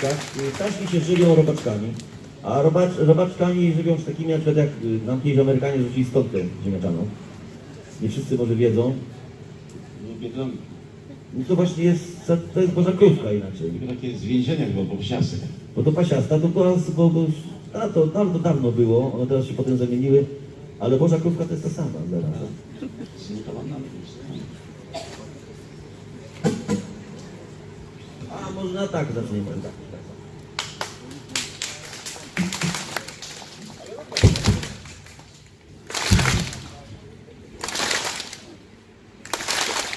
Tak, y, Ptaszki się żywią robaczkami, a robacz, robaczkami żywią się takimi na przykład jak y, nam kiedyś Amerykanie rzucili stotkę ziemniaczaną. Nie wszyscy może wiedzą. No to właśnie jest, to jest Boża Krówka inaczej. Tylko takie z więzienia chyba powsiasy. Bo to pasiasta to była, bo, bo, a to dawno, dawno było, one teraz się potem zamieniły, ale Boża Krówka to jest ta sama zaraz. A można tak zaczniemy.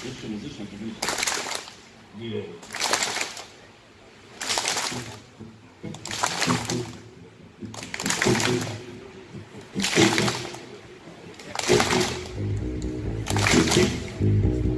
Jeszcze muzyczna publiczna. Delay. Thank you.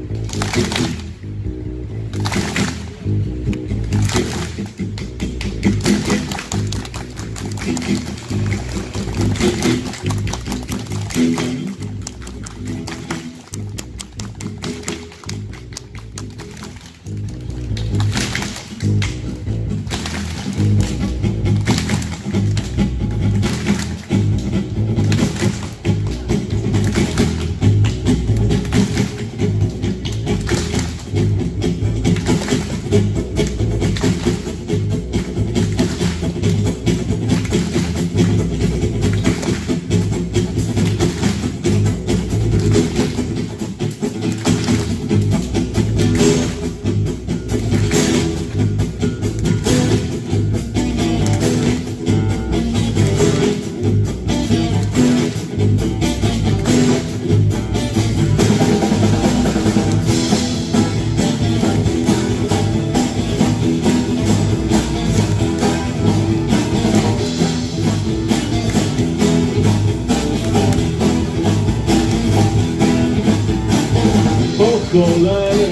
Cholerę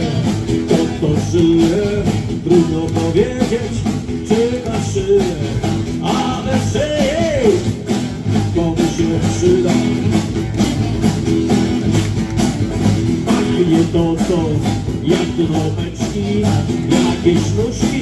kto to żyje Trudno powiedzieć czy na szyję A we szyi komu się przyda Pachnie to to jak drobeczki Jakieś nóżki,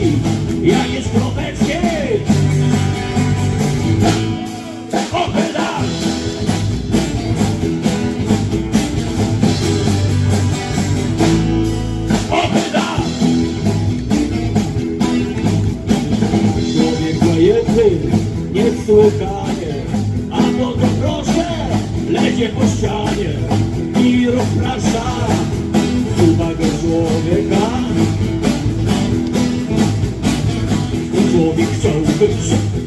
to proszę, lecie po ścianie i rozprasza uwagę człowieka. Człowiek chciałby się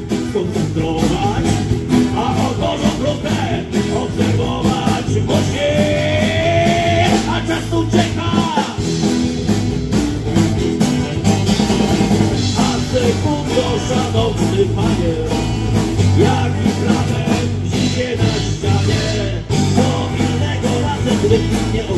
Yeah.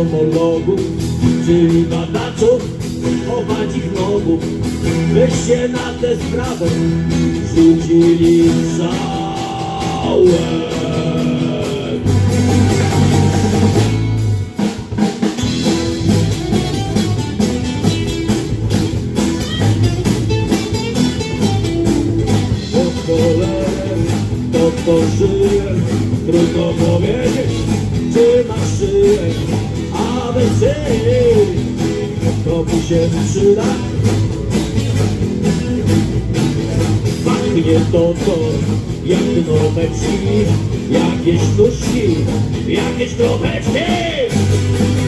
Entomologów, czyli badaczów owadzich nogów. Weźcie na tę sprawę rzucili całe. To to żyje, trudno powiedzieć, a we szyi komu się przyda. Pachnie to to jak kropeczki, jakieś nóżki, jakieś kropeczki.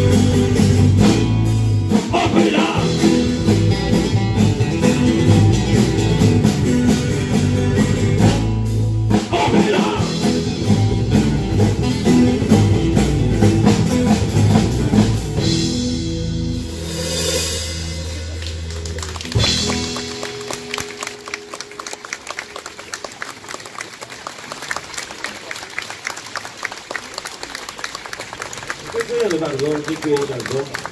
ちょっと待って、ゾンビクエー。